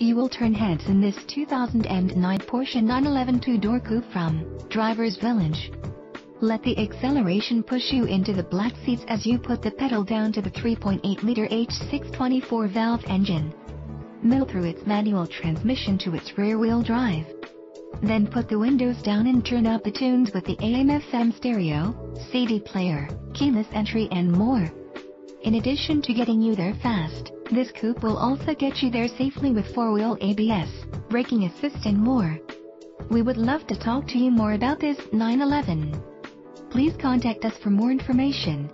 You will turn heads in this 2009 Porsche 911 two-door coupe from Driver's Village. Let the acceleration push you into the black seats as you put the pedal down to the 3.8-liter H624 valve engine. Mill through its manual transmission to its rear-wheel drive. Then put the windows down and turn up the tunes with the AM-FM stereo, CD player, keyless entry and more. In addition to getting you there fast, this coupe will also get you there safely with 4-wheel ABS, braking assist and more. We would love to talk to you more about this 911. Please contact us for more information.